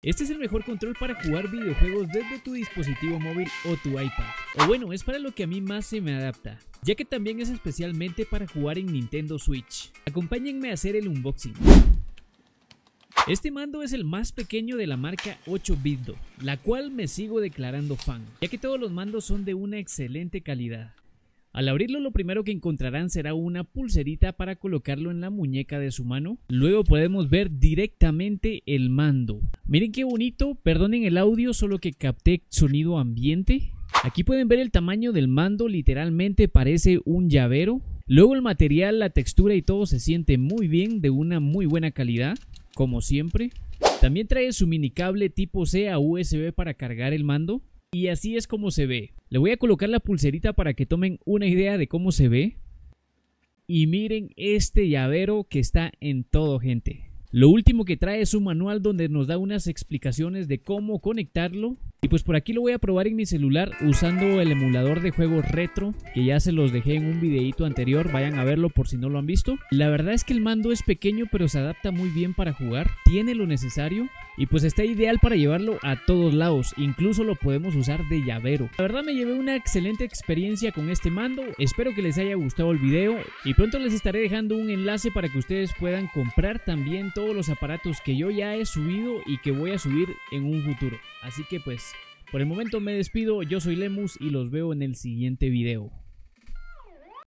Este es el mejor control para jugar videojuegos desde tu dispositivo móvil o tu iPad. O bueno, es para lo que a mí más se me adapta, ya que también es especialmente para jugar en Nintendo Switch. Acompáñenme a hacer el unboxing. Este mando es el más pequeño de la marca 8-Bitdo, la cual me sigo declarando fan, ya que todos los mandos son de una excelente calidad. Al abrirlo lo primero que encontrarán será una pulserita para colocarlo en la muñeca de su mano. Luego podemos ver directamente el mando. Miren qué bonito, perdonen el audio, solo que capté sonido ambiente. Aquí pueden ver el tamaño del mando, literalmente parece un llavero. Luego el material, la textura y todo se siente muy bien, de una muy buena calidad, como siempre. También trae su mini cable tipo C a USB para cargar el mando. Y así es como se ve. Le voy a colocar la pulserita para que tomen una idea de cómo se ve. Y miren este llavero que está en todo, gente. Lo último que trae es un manual donde nos da unas explicaciones de cómo conectarlo. Y pues por aquí lo voy a probar en mi celular usando el emulador de juegos retro, que ya se los dejé en un videito anterior, vayan a verlo por si no lo han visto. La verdad es que el mando es pequeño pero se adapta muy bien para jugar, tiene lo necesario y pues está ideal para llevarlo a todos lados, incluso lo podemos usar de llavero. La verdad me llevé una excelente experiencia con este mando, espero que les haya gustado el video y pronto les estaré dejando un enlace para que ustedes puedan comprar también todos los aparatos que yo ya he subido y que voy a subir en un futuro. Así que pues, por el momento me despido, yo soy Lemus y los veo en el siguiente video.